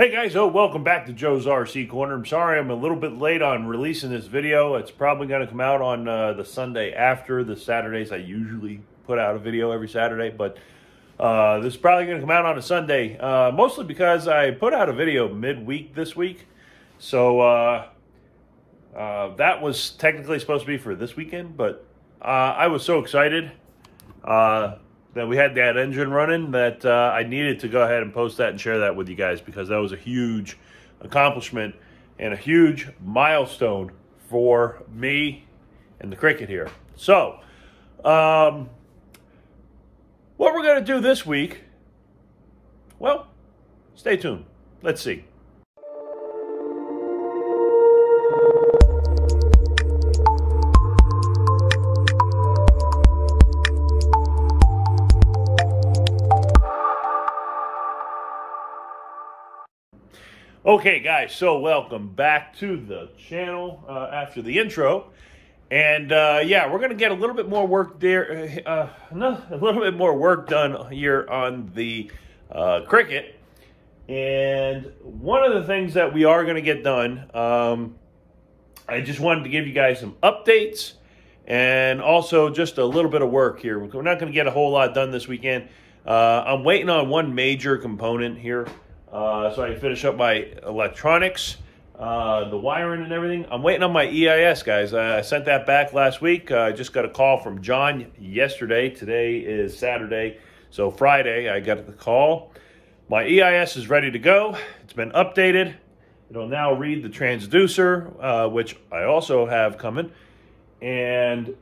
Hey guys, oh, welcome back to Joe's RC Corner. I'm sorry I'm a little bit late on releasing this video. It's probably going to come out on uh, the Sunday after the Saturdays. I usually put out a video every Saturday, but uh, this is probably going to come out on a Sunday, uh, mostly because I put out a video midweek this week. So uh, uh, that was technically supposed to be for this weekend, but uh, I was so excited that we had that engine running that uh, I needed to go ahead and post that and share that with you guys because that was a huge accomplishment and a huge milestone for me and the Cricket here. So, um, what we're going to do this week, well, stay tuned. Let's see. Okay, guys, so welcome back to the channel uh, after the intro. And uh, yeah, we're going to get a little bit more work there, uh, a little bit more work done here on the uh, Cricket. And one of the things that we are going to get done, um, I just wanted to give you guys some updates and also just a little bit of work here. We're not going to get a whole lot done this weekend. Uh, I'm waiting on one major component here. Uh, so I can finish up my electronics, uh, the wiring and everything. I'm waiting on my EIS, guys. Uh, I sent that back last week. Uh, I just got a call from John yesterday. Today is Saturday. So Friday, I got the call. My EIS is ready to go. It's been updated. It'll now read the transducer, uh, which I also have coming. And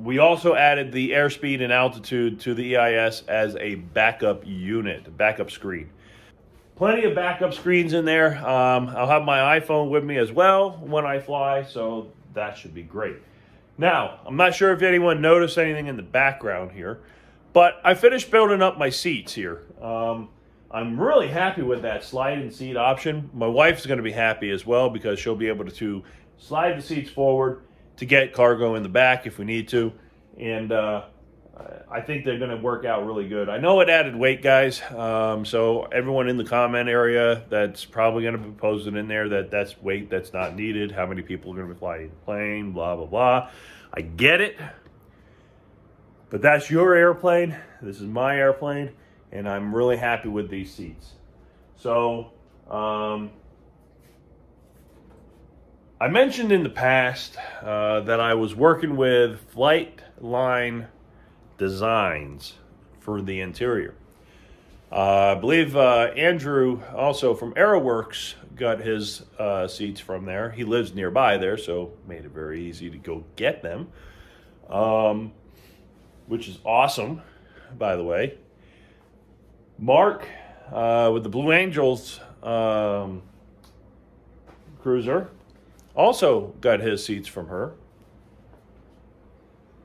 we also added the airspeed and altitude to the EIS as a backup unit, backup screen. Plenty of backup screens in there. Um, I'll have my iPhone with me as well when I fly, so that should be great. Now, I'm not sure if anyone noticed anything in the background here, but I finished building up my seats here. Um, I'm really happy with that sliding seat option. My wife's going to be happy as well because she'll be able to slide the seats forward to get cargo in the back if we need to. And uh, I think they're going to work out really good. I know it added weight, guys. Um, so everyone in the comment area that's probably going to be posted in there that that's weight that's not needed. How many people are going to be flying the plane? Blah blah blah. I get it, but that's your airplane. This is my airplane, and I'm really happy with these seats. So. Um, I mentioned in the past uh, that I was working with Flight Line designs for the interior. Uh, I believe uh, Andrew, also from Aeroworks, got his uh, seats from there. He lives nearby there, so made it very easy to go get them, um, which is awesome, by the way. Mark, uh, with the Blue Angels um, Cruzer, also got his seats from her.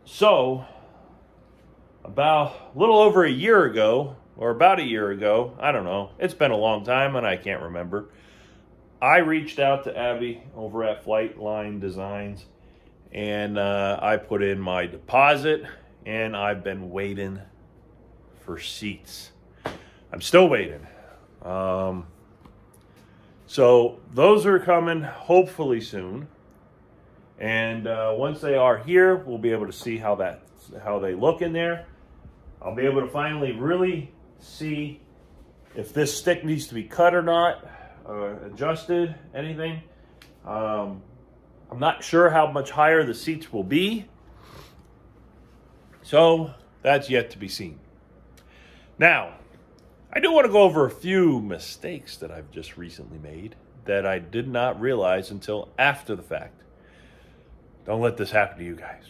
So, about a little over a year ago, or about a year ago, I don't know, it's been a long time and I can't remember. I reached out to Abby over at Flight Line Designs and uh, I put in my deposit and I've been waiting for seats. I'm still waiting. Um, so those are coming hopefully soon. And uh, once they are here, we'll be able to see how that how they look in there. I'll be able to finally really see if this stick needs to be cut or not, uh, adjusted, anything. Um, I'm not sure how much higher the seats will be. So that's yet to be seen. Now, I do want to go over a few mistakes that I've just recently made that I did not realize until after the fact. Don't let this happen to you guys.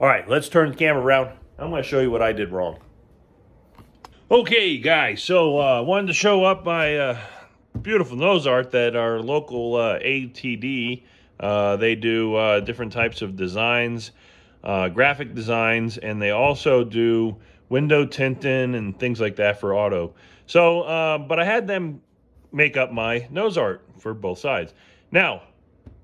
All right, let's turn the camera around. I'm going to show you what I did wrong. Okay, guys, so I uh, wanted to show up my uh, beautiful nose art that our local uh, ATD, uh, they do uh, different types of designs, uh, graphic designs, and they also do window tinting and things like that for auto. So, but I had them make up my nose art for both sides. Now,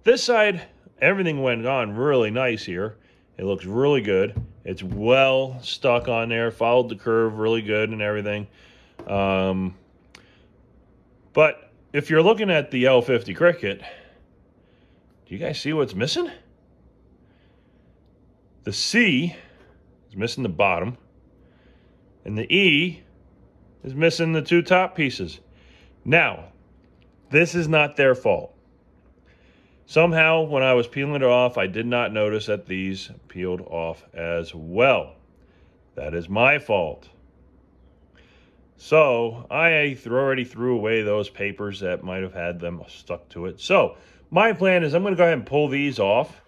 this side, everything went on really nice here. It looks really good. It's well stuck on there, followed the curve really good and everything. Um, But if you're looking at the L50 Cricket, do you guys see what's missing? The C is missing the bottom, and the E is missing the two top pieces. Now, this is not their fault. Somehow, when I was peeling it off, I did not notice that these peeled off as well. That is my fault. So I already threw away those papers that might have had them stuck to it. So my plan is I'm going to go ahead and pull these off.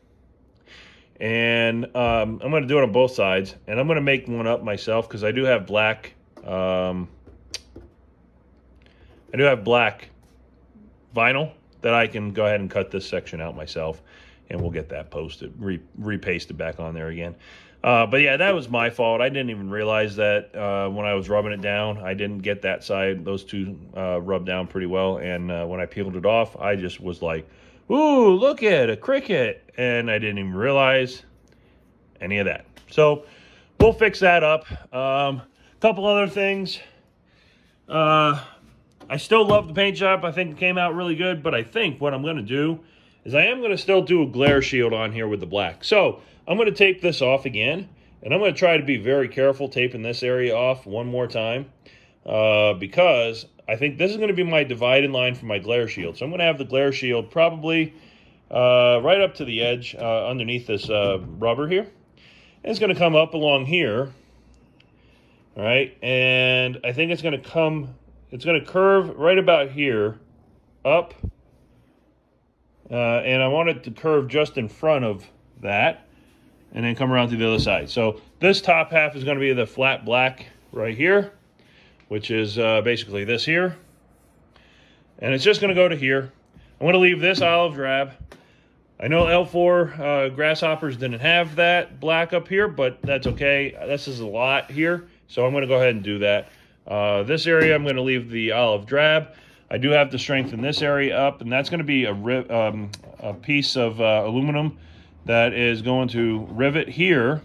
And um, I'm going to do it on both sides. And I'm going to make one up myself because I do have black. Um, I do have black vinyl that I can go ahead and cut this section out myself. And we'll get that posted, re repasted back on there again. Uh, but yeah, that was my fault. I didn't even realize that uh, when I was rubbing it down. I didn't get that side, those two uh, rubbed down pretty well. And uh, when I peeled it off, I just was like, ooh, look at a cricket. And I didn't even realize any of that. So we'll fix that up. A um, couple other things. I still love the paint job. I think it came out really good. But I think what I'm going to do is I am going to still do a glare shield on here with the black. So I'm going to tape this off again, and I'm going to try to be very careful taping this area off one more time uh, because I think this is going to be my dividing line for my glare shield. So I'm going to have the glare shield probably uh, right up to the edge uh, underneath this uh, rubber here. And it's going to come up along here, all right? And I think it's going to come, it's going to curve right about here up. Uh, and I want it to curve just in front of that and then come around to the other side. So this top half is going to be the flat black right here, which is uh, basically this here. And it's just going to go to here. I'm going to leave this olive drab. I know L4 uh, grasshoppers didn't have that black up here, but that's okay. This is a lot here, so I'm going to go ahead and do that. Uh, this area, I'm going to leave the olive drab. I do have to strengthen this area up, and that's going to be a, um, a piece of uh, aluminum that is going to rivet here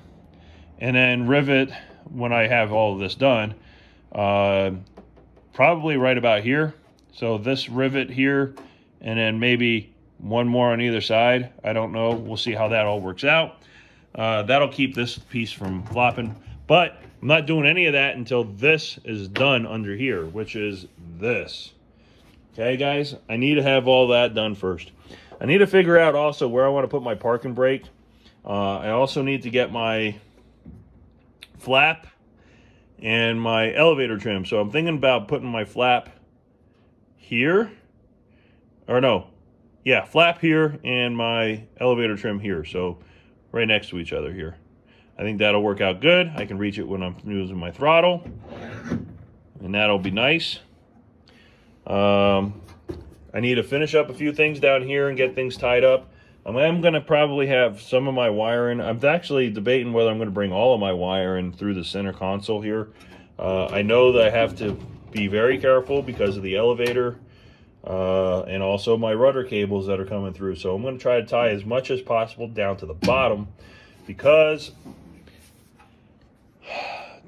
and then rivet when I have all of this done, uh, probably right about here. So this rivet here and then maybe one more on either side. I don't know. We'll see how that all works out. Uh, that'll keep this piece from flopping. But I'm not doing any of that until this is done under here, which is this. Okay, guys? I need to have all that done first. I need to figure out also where I want to put my parking brake. Uh, I also need to get my flap and my elevator trim. So I'm thinking about putting my flap here. Or no, yeah, flap here and my elevator trim here. So right next to each other here. I think that'll work out good. I can reach it when I'm using my throttle. And that'll be nice. Um, I need to finish up a few things down here and get things tied up. I am going to probably have some of my wiring. I'm actually debating whether I'm going to bring all of my wiring through the center console here. Uh, I know that I have to be very careful because of the elevator uh, and also my rudder cables that are coming through. So I'm going to try to tie as much as possible down to the bottom because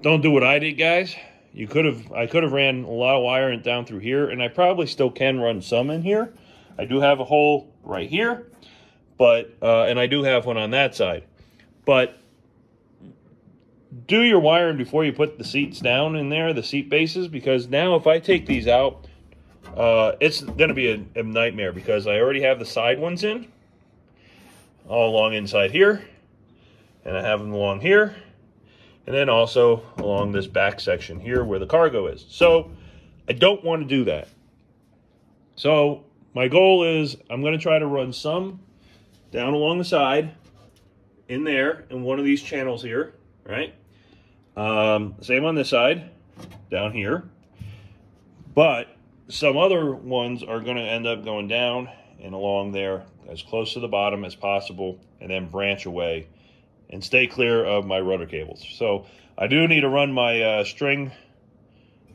don't do what I did, guys you could have I could have ran a lot of wiring down through here and I probably still can run some in here. I do have a hole right here, but uh, and I do have one on that side. But do your wiring before you put the seats down in there, the seat bases, because now if I take these out, uh, it's going to be a, a nightmare because I already have the side ones in all along inside here and I have them along here and then also along this back section here where the cargo is. So I don't want to do that. So my goal is I'm going to try to run some down along the side in there in one of these channels here, right? Um, same on this side, down here. But some other ones are going to end up going down and along there as close to the bottom as possible and then branch away and stay clear of my rudder cables. So I do need to run my uh, string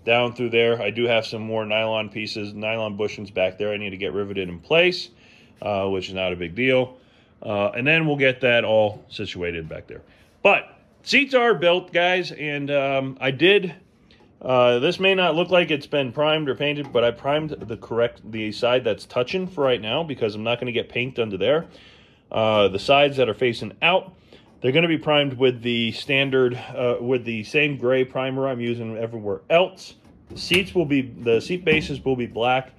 down through there. I do have some more nylon pieces, nylon bushings back there I need to get riveted in place, uh, which is not a big deal. Uh, and then we'll get that all situated back there. But seats are built, guys, and um, I did Uh, this may not look like it's been primed or painted, but I primed the correct the side that's touching for right now because I'm not going to get paint under there. Uh, the sides that are facing out, they're going to be primed with the standard, uh, with the same gray primer I'm using everywhere else. The seats will be, the seat bases will be black.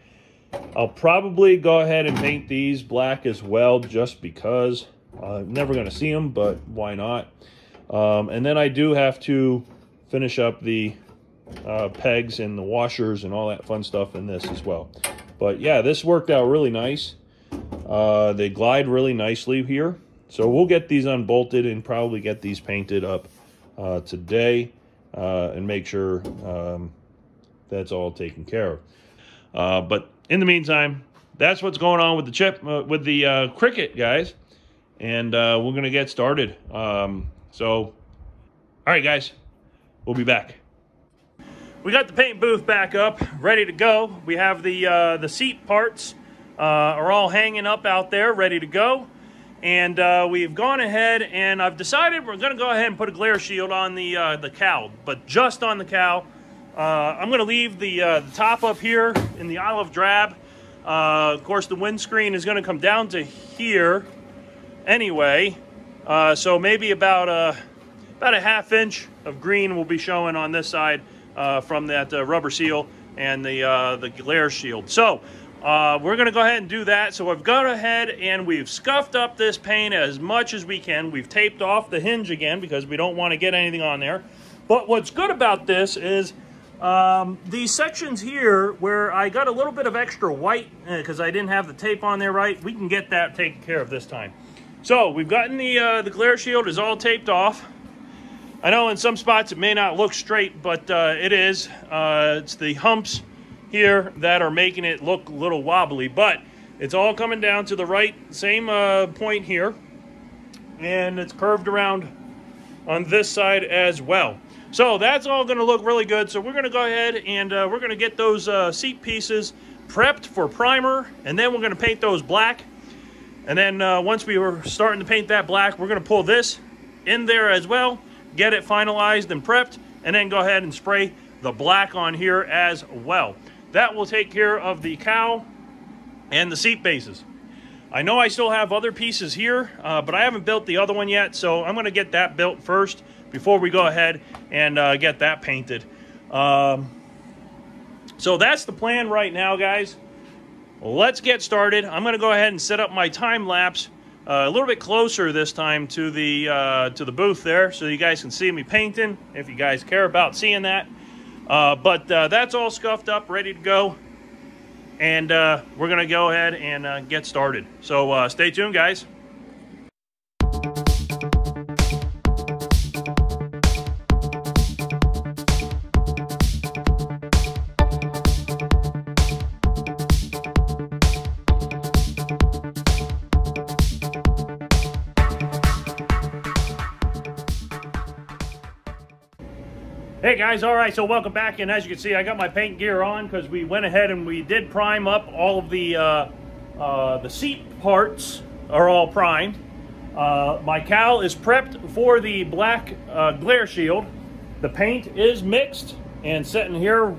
I'll probably go ahead and paint these black as well just because. I'm never going to see them, but why not? Um, and then I do have to finish up the uh, pegs and the washers and all that fun stuff in this as well. But yeah, this worked out really nice. Uh, they glide really nicely here. So we'll get these unbolted and probably get these painted up uh, today uh, and make sure um, that's all taken care of. Uh, but in the meantime, that's what's going on with the chip, uh, with the uh, Cricket, guys. And uh, we're going to get started. Um, so, all right, guys, we'll be back. We got the paint booth back up, ready to go. We have the, the seat parts are all hanging up out there, ready to go. And uh, we've gone ahead and I've decided we're going to go ahead and put a glare shield on the, uh, the cowl, but just on the cow. Uh, I'm going to leave the, uh, the top up here in the olive drab. Uh, of course, the windscreen is going to come down to here anyway. Uh, so maybe about a, about a half inch of green will be showing on this side from that rubber seal and the, the glare shield. So uh, we're going to go ahead and do that. So we've gone ahead and we've scuffed up this paint as much as we can. We've taped off the hinge again because we don't want to get anything on there. But what's good about this is um, these sections here where I got a little bit of extra white because uh, I didn't have the tape on there right, we can get that taken care of this time. So we've gotten the, uh, the glare shield is all taped off. I know in some spots it may not look straight, but uh, it is. Uh, it's the humps here that are making it look a little wobbly, but it's all coming down to the right, same uh, point here, and it's curved around on this side as well. So that's all going to look really good. So we're going to go ahead and uh, we're going to get those uh, seat pieces prepped for primer, and then we're going to paint those black. And then uh, once we were starting to paint that black, we're going to pull this in there as well, get it finalized and prepped, and then go ahead and spray the black on here as well. That will take care of the cow and the seat bases. I know I still have other pieces here, uh, but I haven't built the other one yet, so I'm going to get that built first before we go ahead and uh, get that painted. Um, so that's the plan right now, guys. Let's get started. I'm going to go ahead and set up my time lapse uh, a little bit closer this time to the uh, to the booth there, so you guys can see me painting. If you guys care about seeing that. Uh, but uh, that's all scuffed up, ready to go. And uh, we're going to go ahead and uh, get started. So uh, stay tuned, guys. Guys, all right, so welcome back. And as you can see, I got my paint gear on because we went ahead and we did prime up all of the, uh, uh, the seat parts are all primed. Uh, my cowl is prepped for the black uh, glare shield. The paint is mixed and sitting here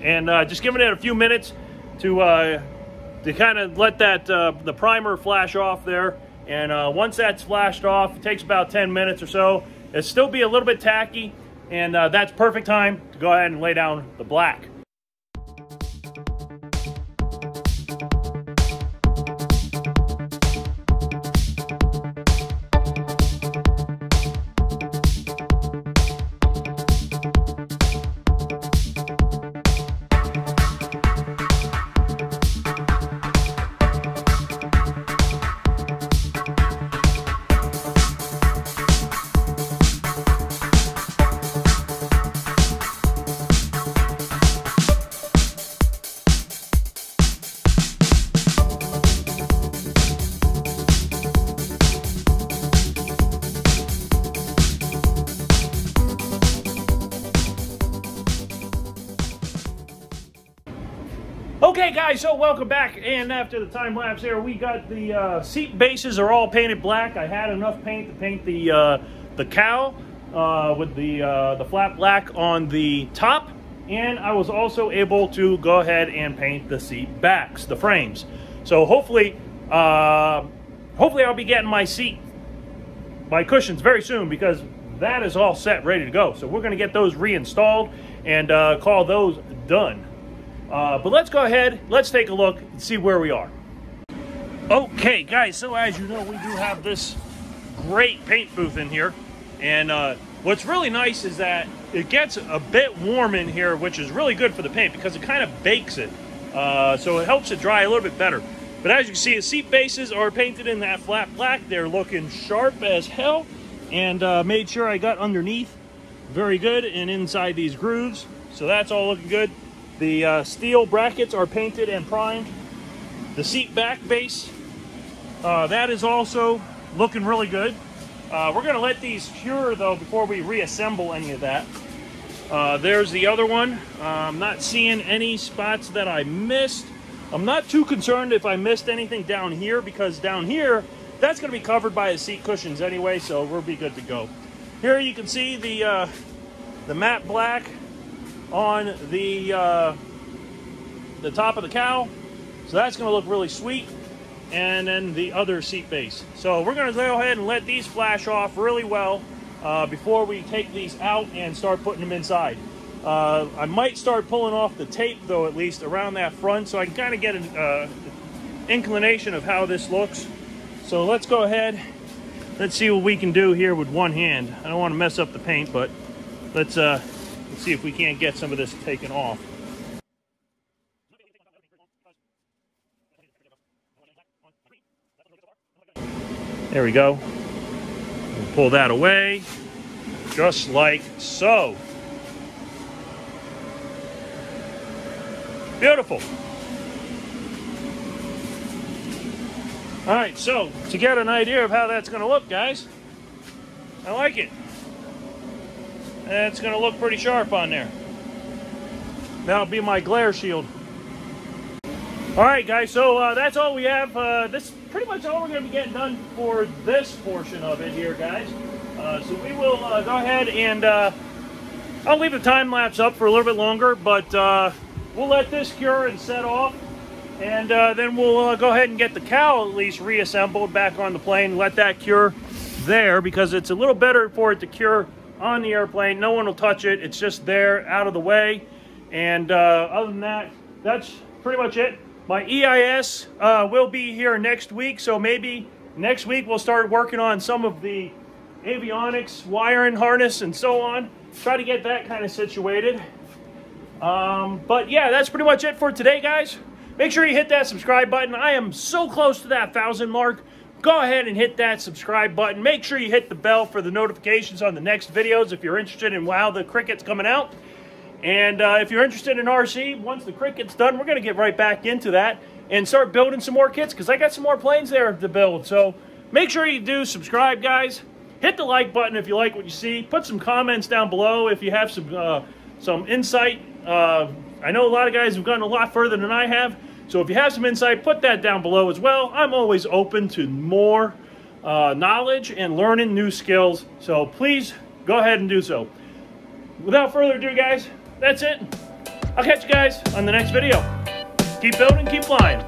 and uh, just giving it a few minutes to, uh, to kind of let that, the primer flash off there. And once that's flashed off, it takes about 10 minutes or so. It'll still be a little bit tacky, and uh, that's perfect time to go ahead and lay down the black. Welcome back. And after the time lapse here, we got the uh, seat bases are all painted black. I had enough paint to paint the uh, the cowl uh, with the uh, the flat black on the top and I was also able to go ahead and paint the seat backs, the frames. So hopefully, uh, hopefully I'll be getting my seat, my cushions very soon because that is all set, ready to go. So we're going to get those reinstalled and uh, call those done. Uh, but let's go ahead, let's take a look and see where we are. Okay, guys, so as you know, we do have this great paint booth in here. And uh, what's really nice is that it gets a bit warm in here, which is really good for the paint because it kind of bakes it. Uh, so it helps it dry a little bit better. But as you can see, the seat bases are painted in that flat black. They're looking sharp as hell. And uh, made sure I got underneath very good and inside these grooves. So that's all looking good. The uh, steel brackets are painted and primed. The seat back base, uh, that is also looking really good. Uh, we're going to let these cure though before we reassemble any of that. Uh, there's the other one. Uh, I'm not seeing any spots that I missed. I'm not too concerned if I missed anything down here because down here, that's going to be covered by the seat cushions anyway, so we'll be good to go. Here you can see the uh, the matte black on the uh, the top of the cow. So that's going to look really sweet. And then the other seat base. So we're going to go ahead and let these flash off really well uh, before we take these out and start putting them inside. Uh, I might start pulling off the tape though at least around that front so I can kind of get an uh, inclination of how this looks. So let's go ahead. Let's see what we can do here with one hand. I don't want to mess up the paint, but let's, uh, let's see if we can't get some of this taken off. There we go. We'll pull that away, just like so. Beautiful. All right, so to get an idea of how that's going to look, guys, I like it. It's going to look pretty sharp on there. That'll be my glare shield. All right, guys, so uh, that's all we have. Uh, this pretty much all we're going to be getting done for this portion of it here, guys. Uh, so we will uh, go ahead and uh, I'll leave the time lapse up for a little bit longer, but uh, we'll let this cure and set off. And then we'll go ahead and get the cow at least reassembled back on the plane. Let that cure there because it's a little better for it to cure on the airplane. No one will touch it. It's just there out of the way. And other than that, that's pretty much it. My EIS uh, will be here next week, so maybe next week we'll start working on some of the avionics, wiring harness, and so on. Try to get that kind of situated. Um, but yeah, that's pretty much it for today, guys. Make sure you hit that subscribe button. I am so close to that thousand mark. Go ahead and hit that subscribe button. Make sure you hit the bell for the notifications on the next videos if you're interested in wow the cricket's coming out. And uh, if you're interested in RC, once the cricket's done, we're going to get right back into that and start building some more kits because I got some more planes there to build. So make sure you do subscribe, guys. Hit the like button if you like what you see. Put some comments down below if you have some uh, some insight. Uh, I know a lot of guys have gone a lot further than I have. So if you have some insight, put that down below as well. I'm always open to more uh, knowledge and learning new skills. So please go ahead and do so. Without further ado, guys, that's it. I'll catch you guys on the next video. Keep building, keep flying.